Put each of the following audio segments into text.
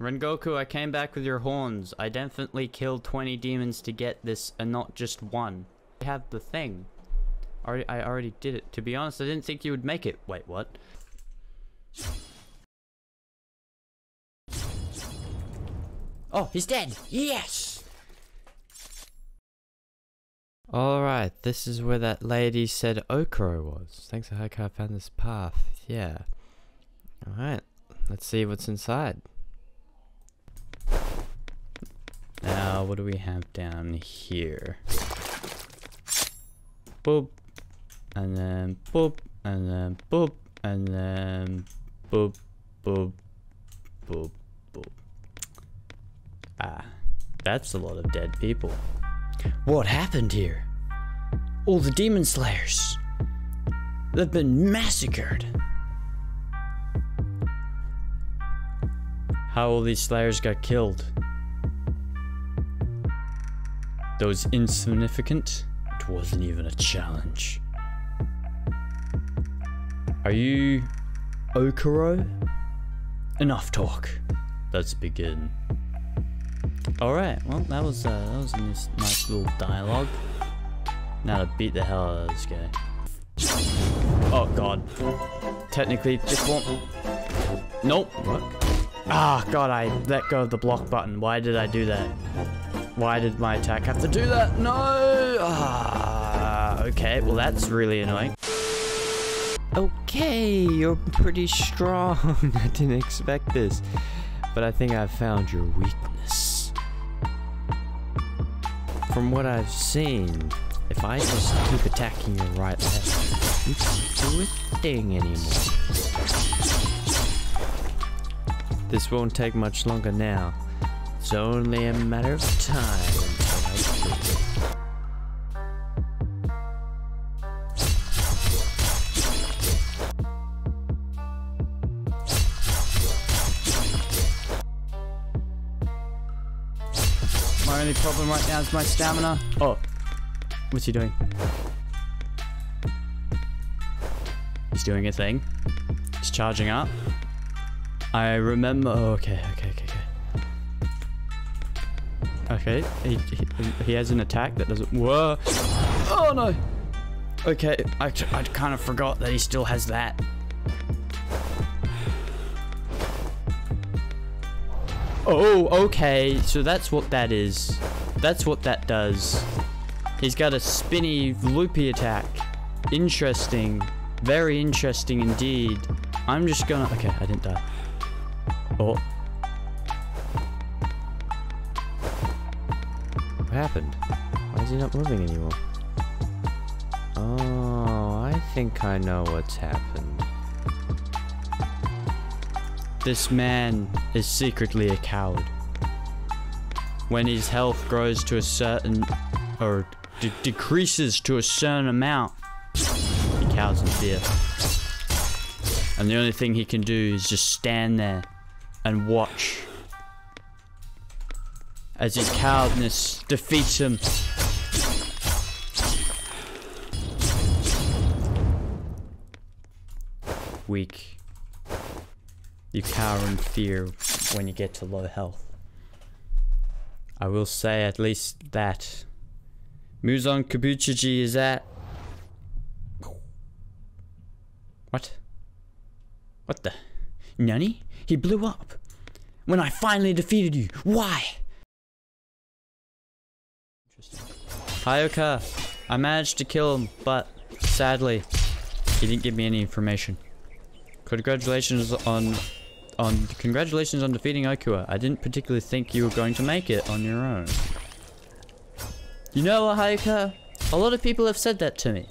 Rengoku, I came back with your horns. I definitely killed 20 demons to get this and not just one. I have the thing. Already, I already did it. To be honest, I didn't think you would make it. Wait, what? Oh, he's dead! Yes! Alright, this is where that lady said Okuro was. Thanks to her I found this path. Yeah. Alright, let's see what's inside. Now, what do we have down here? Boop. And then boop. And then boop. And then boop. Boop. Boop. Boop. Ah, that's a lot of dead people. What happened here? All the demon slayers. They've been massacred. How all these slayers got killed. Those insignificant? It wasn't even a challenge. Are you Okuro? Enough talk. Let's begin. Alright, well that was uh, that was a nice, nice little dialogue. Now to beat the hell out of this guy. Oh god. Technically this won't Nope. What? Ah god I let go of the block button. Why did I do that? Why did my attack have to do that? No! Ah, okay, well that's really annoying. Okay, you're pretty strong. I didn't expect this. But I think I've found your weakness. From what I've seen, if I just keep attacking your right leg, you can't do a thing anymore. This won't take much longer now. It's only a matter of time until I. My only problem right now is my stamina. Oh, what's he doing? He's doing a thing. He's charging up. I remember. Oh, okay, okay, okay. Okay, eh? he, he, he has an attack that doesn't. Whoa! Oh no! Okay, I, I kind of forgot that he still has that. Oh, okay. So that's what that is. That's what that does. He's got a spinny, loopy attack. Interesting. Very interesting indeed. I'm just gonna... Okay, I didn't die. Oh. Happened? Why is he not moving anymore? Oh, I think I know what's happened. This man is secretly a coward. When his health grows to a certain, or de decreases to a certain amount, he cows in fear. And the only thing he can do is just stand there and watch as his cowardness defeats him. Weak. You cower in fear when you get to low health. I will say at least that. Muzan Kibutsuji is at... What? What the? Nani? He blew up. When I finally defeated you. Why? Hayoka, I managed to kill him, but sadly, he didn't give me any information. Congratulations on on congratulations on defeating Okua. I didn't particularly think you were going to make it on your own. You know Hayoka? A lot of people have said that to me.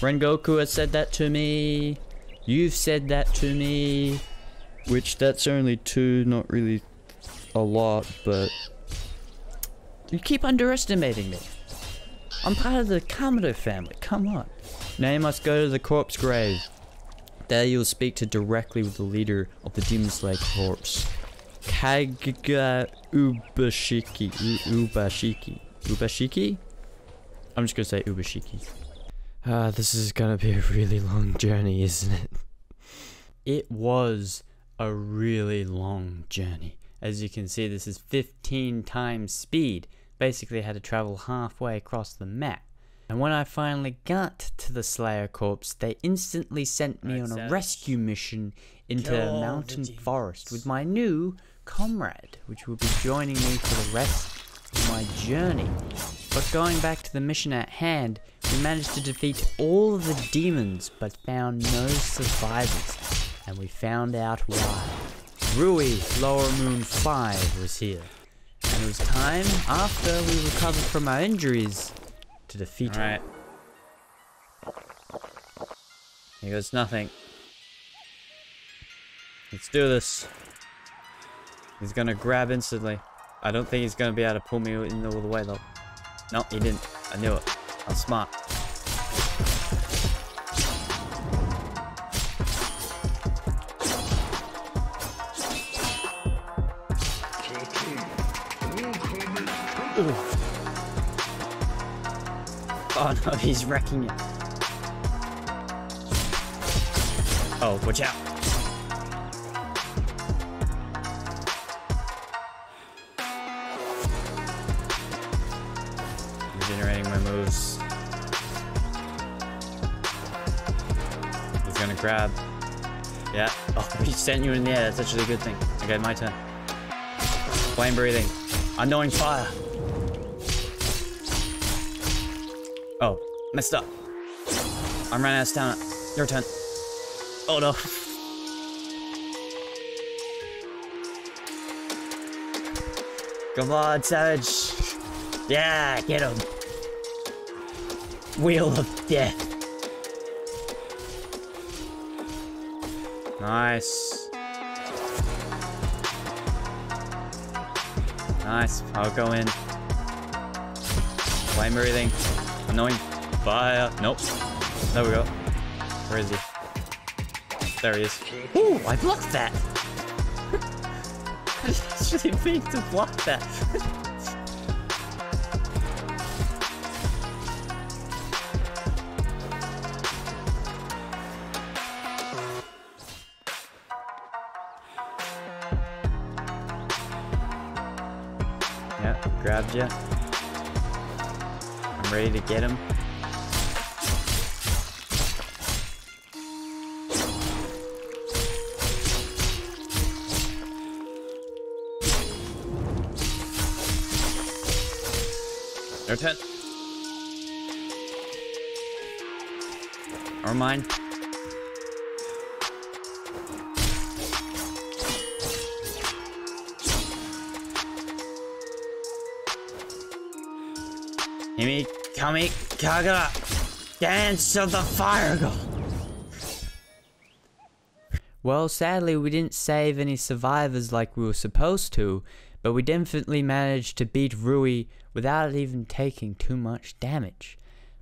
Rengoku has said that to me. You've said that to me. Which that's only two, not really a lot, but you keep underestimating me. I'm part of the Kamado family. Come on. Now you must go to the corpse grave. There you'll speak to directly with the leader of the Demon Slayer Corps. Kaga Ubashiki. Ubashiki. Ubashiki? I'm just gonna say Ubashiki. Ah, this is gonna be a really long journey, isn't it? It was a really long journey. As you can see, this is 15 times speed. Basically, I had to travel halfway across the map. And when I finally got to the Slayer Corpse, they instantly sent me on a rescue mission into a mountain forest with my new comrade, which will be joining me for the rest of my journey. But going back to the mission at hand, we managed to defeat all of the demons but found no survivors. And we found out why. Rui, Lower Moon 5, was here. It was time, after we recovered from our injuries, to defeat him. Alright. He goes nothing. Let's do this. He's gonna grab instantly. I don't think he's gonna be able to pull me in all the way though. No, he didn't. I knew it. I'm smart. Oh no, he's wrecking it. Oh, watch out. Regenerating my moves. He's gonna grab. Yeah. Oh, he sent you in the air. That's actually a good thing. Okay, my turn. Flame breathing. Unknowing fire. Oh, messed up. I'm running out of stamina. Your turn. Oh no. Come on, Savage. Yeah, get him. Wheel of Death. Nice. Nice. I'll go in. Flame breathing. Annoying fire. Nope. There we go. Where is he? There he is. Ooh, I blocked that. I actually mean to block that. Yep, grabbed you. I'm ready to get him. No turn. Or mine. Himi, Kami, Kagura, dance of the fire god. Well, sadly, we didn't save any survivors like we were supposed to, but we definitely managed to beat Rui without even taking too much damage.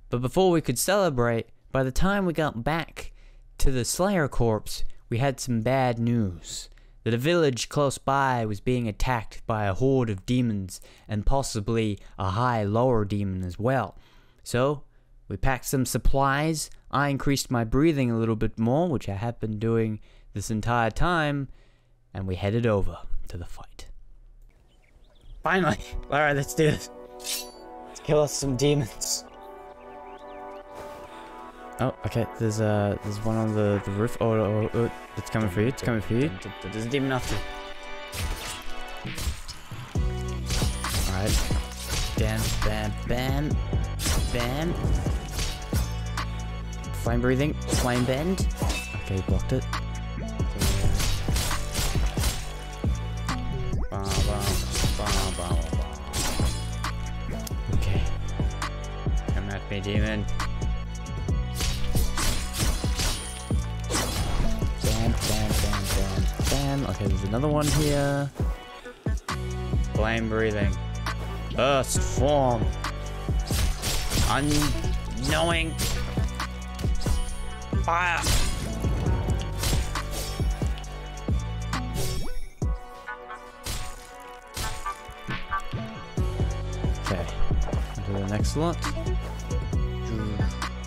But before we could celebrate, by the time we got back to the Slayer Corpse, we had some bad news. That a village close by was being attacked by a horde of demons, and possibly a high lower demon as well. So, we packed some supplies, I increased my breathing a little bit more, which I have been doing this entire time, and we headed over to the fight. Finally! Alright, let's do this. Let's kill us some demons. Oh, okay. There's uh, there's one on the, the roof. Oh, oh, oh, it's coming for you. It's coming for you. There's a demon after. You. All right. Bam, bam, bam, bam. Flame breathing. Flame bend. Okay, blocked it. Okay. Come at me, demon. Bam, bam, bam, bam, bam. Okay, there's another one here. Flame breathing. Burst form. Unknowing. Fire. Okay. To the next lot.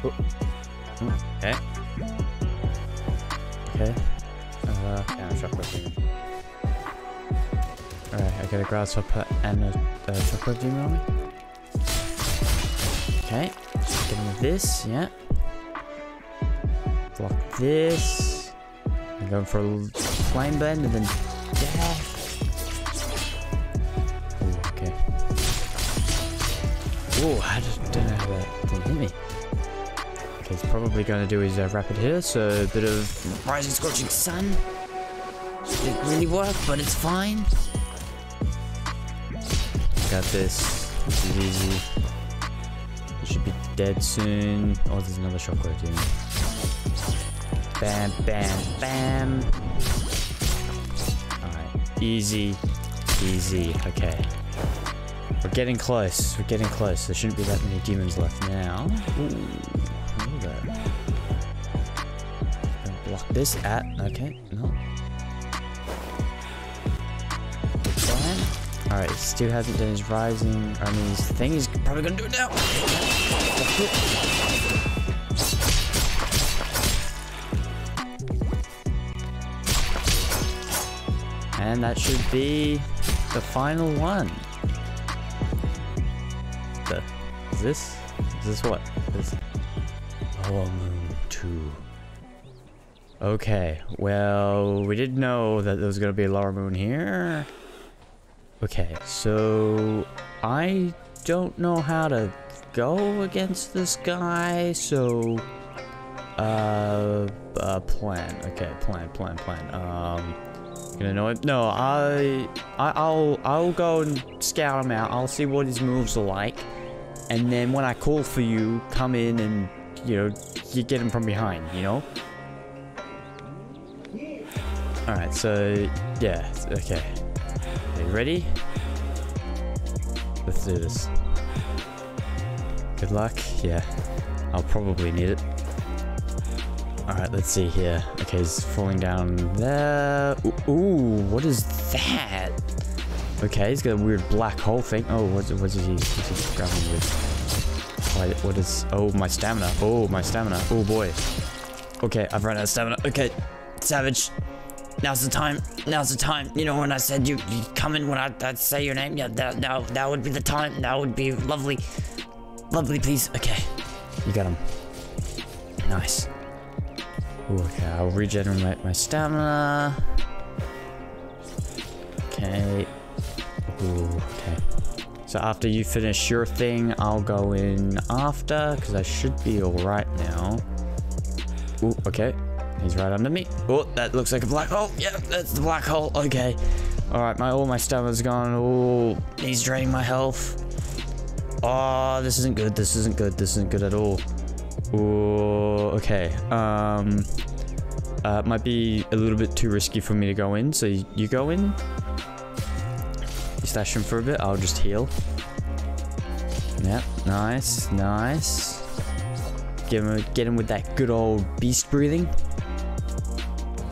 Oh. Okay. Okay. Uh, yeah, I'm shocked with get a grasshopper and a, a chocolate demon on me. Okay, just getting with this, yeah. Block this. I'm going for a flame bend and then dash. Ooh, okay. Ooh, I just don't know how that didn't hit me. Okay, he's probably going to do his uh, rapid here, so a bit of rising scorching sun. Didn't really work, but it's fine. Got this. This is easy. Dead soon. Oh, there's another shockwave doing. Bam, bam, bam. Alright. Easy. Easy. Okay. We're getting close. We're getting close. There shouldn't be that many demons left now. Ooh. Block this at. Okay. No. Alright, still hasn't done his rising. I mean, his thing. He's probably gonna do it now. And that should be the final one. The, is this? Is this what? This Lower oh, Moon 2. Okay, well, we didn't know that there was gonna be a Lower Moon here. Okay, so I don't know how to go against this guy, so uh, uh plan. Okay, plan, plan, plan. Um gonna know it. No, I, I I'll I'll go and scout him out. I'll see what his moves are like. And then when I call for you, come in and you know, you get him from behind, you know? Alright, so yeah, okay. Are you ready? Let's do this. Good luck. Yeah. I'll probably need it. Alright, let's see here. Okay, he's falling down there. Ooh, ooh, what is that? Okay, he's got a weird black hole thing. Oh, what's, what's he, what's he grabbing with? Why, what is... Oh, my stamina. Oh, my stamina. Oh, boy. Okay, I've run out of stamina. Okay, Savage. Now's the time. Now's the time. You know, when I said you, you come in when I, I'd say your name, yeah, that, that, that would be the time. That would be lovely. Lovely, please. Okay, you got him. Nice. Ooh, okay, I'll regenerate my stamina. Okay. Ooh, okay. So after you finish your thing, I'll go in after, because I should be alright now. Ooh, okay. He's right under me. Oh, that looks like a black hole. Yeah, that's the black hole. Okay. Alright, my all my stamina's gone. Oh, he's draining my health. Oh, this isn't good. This isn't good. This isn't good at all. Oh, okay. Um, uh, might be a little bit too risky for me to go in. So you, you go in. You stash him for a bit. I'll just heal. Yep, nice, nice. Get him, get him with that good old beast breathing.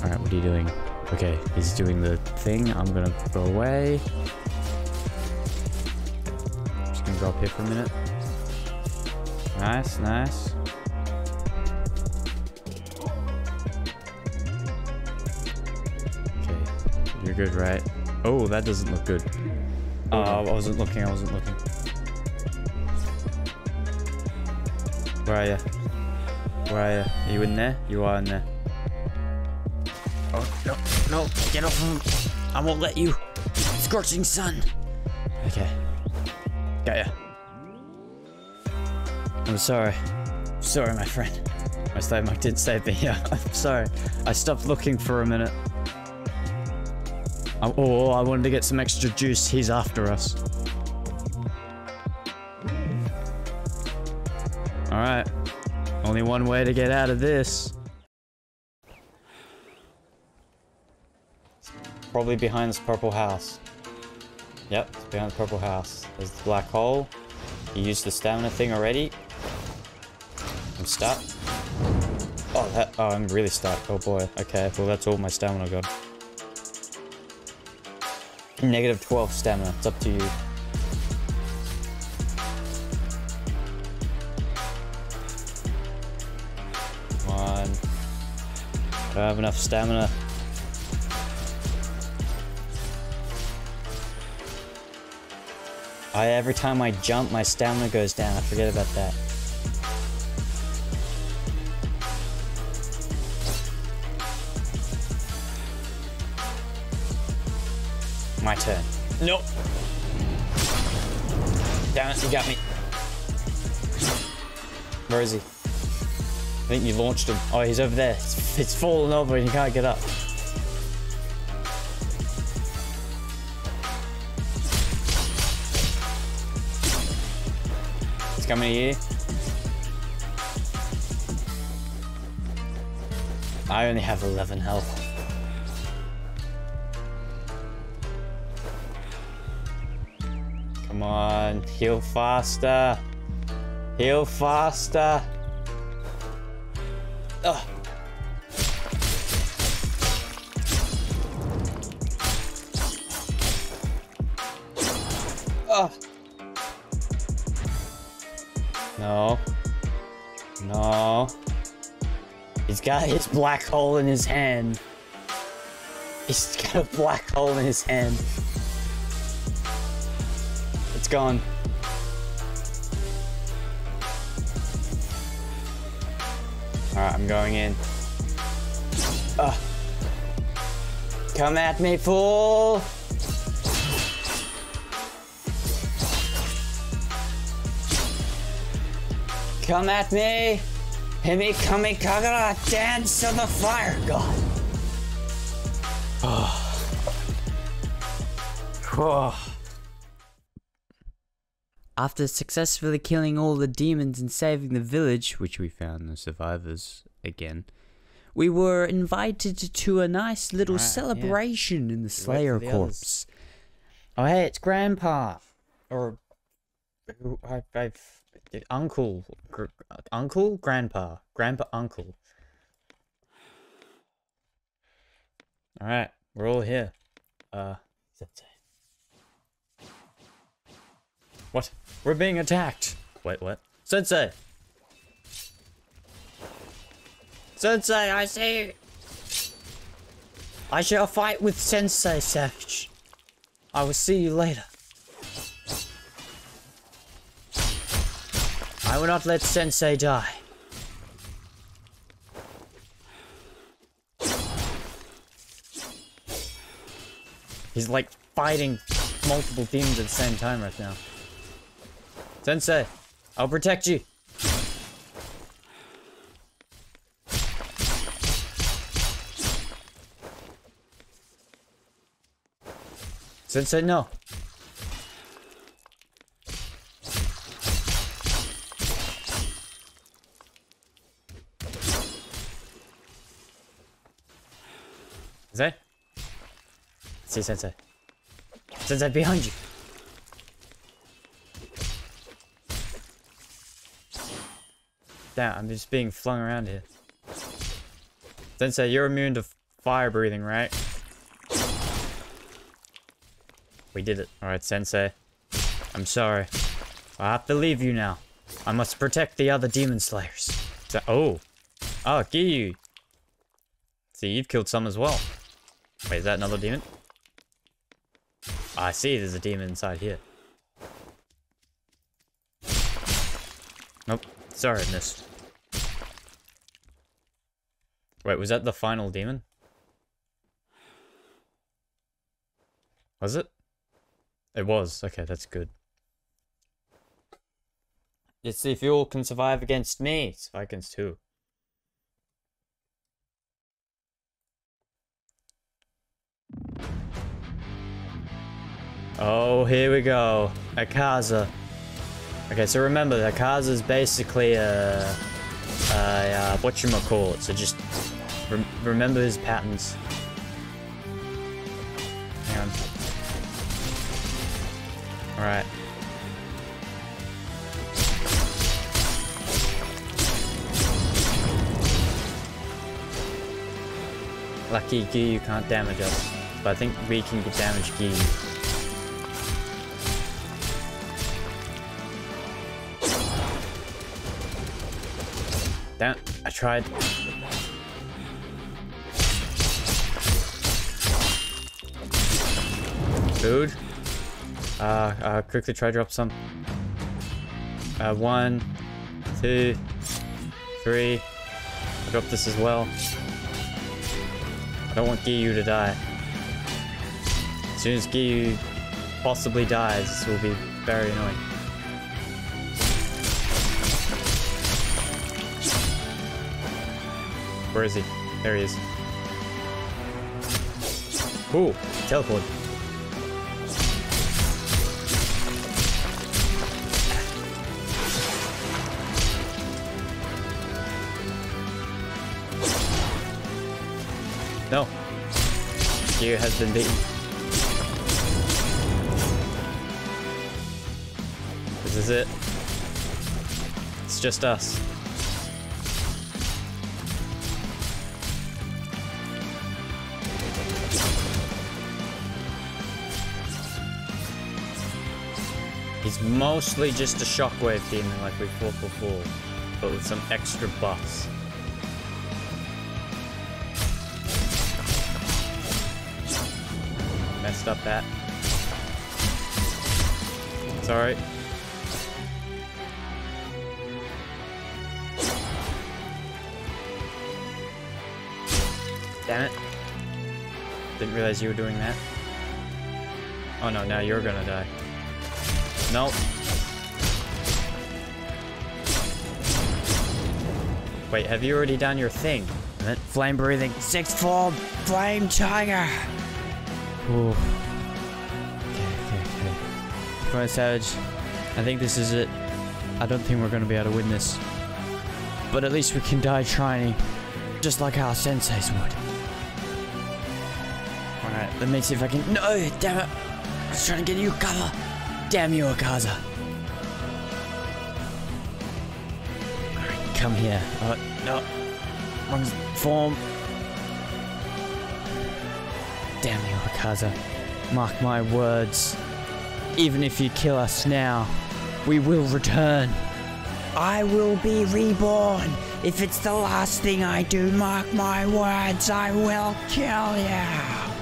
All right, what are you doing? Okay, he's doing the thing. I'm gonna go away. Just gonna go up here for a minute. Nice, nice. Okay, you're good, right? Oh, that doesn't look good. Oh, I wasn't looking, I wasn't looking. Where are you? Where are you? Are you in there? You are in there. Get off him. I won't let you. Scorching sun. Okay. Got ya. I'm sorry. Sorry, my friend. My stomach didn't save me. Yeah, I'm sorry. I stopped looking for a minute. Oh, oh, I wanted to get some extra juice. He's after us. Alright. Only one way to get out of this. Probably behind this purple house. Yep, behind the purple house. There's the black hole. You used the stamina thing already. I'm stuck. Oh, that, oh, I'm really stuck. Oh boy. Okay, well that's all my stamina gone. Negative 12 stamina. It's up to you. Come on. I don't have enough stamina. I every time I jump, my stamina goes down. I forget about that. My turn. Nope. Damn it, you got me. Where is he? I think you launched him. Oh, he's over there. It's, it's fallen over and he can't get up. Coming here. I only have 11 health. Come on, heal faster. Heal faster. Ugh. Black hole in his hand. He's got a black hole in his hand. It's gone. Alright, I'm going in. Ugh. Come at me, fool! Come at me! Kami Kagura, dance of the fire god! Oh. After successfully killing all the demons and saving the village, which we found the survivors again, we were invited to a nice little Right, yeah. celebration in the Slayer the corpse. Oh, hey, it's Grandpa. Or. Who- I, I've. Uncle. Gr- uncle? Grandpa. Grandpa, uncle. Alright, we're all here. Uh. Sensei. What? We're being attacked. Wait, what? Sensei! Sensei, I see you. I shall fight with Sensei, Savage. I will see you later. I will not let Sensei die. He's like fighting multiple demons at the same time right now. Sensei, I'll protect you. Sensei, no. Sensei? See, Sensei. Sensei, behind you. Damn, I'm just being flung around here. Sensei, you're immune to fire breathing, right? We did it. Alright, Sensei. I'm sorry. I have to leave you now. I must protect the other demon slayers. So- oh. Oh, Giyu. See, you've killed some as well. Wait, is that another demon? I see there's a demon inside here. Nope. Sorry, I missed. Wait, was that the final demon? Was it? It was. Okay, that's good. Let's see if you all can survive against me. Survive against who? Oh, here we go. Akaza. Okay, so remember, Akaza is basically a, uh, what you call it. So just rem remember his patterns. Hang on. All right. Lucky Giyu can't damage us, but I think we can damage Giyu. Damn, I tried. Dude. Uh, uh, quickly try drop some. Uh, one, two, three. I drop this as well. I don't want Giyu to die. As soon as Giyu possibly dies, this will be very annoying. Where is he? There he is. Ooh, teleport. No. Gear has been beaten. This is it. It's just us. He's mostly just a shockwave demon like we fought before, but with some extra buffs. Messed up that. It's alright. Damn it. Didn't realize you were doing that. Oh no, now you're gonna die. Nope. Wait, have you already done your thing? Flame breathing sixth form flame tiger. Ooh. Okay, okay, okay. Savage. I think this is it. I don't think we're gonna be able to win this. But at least we can die trying. Just like our senseis would. Alright, let me see if I can. No! Damn it! I was trying to get you cover! Damn you, Akaza. Come here. Uh, no. Wrong form. Damn you, Akaza. Mark my words. Even if you kill us now, we will return. I will be reborn. If it's the last thing I do, mark my words, I will kill you.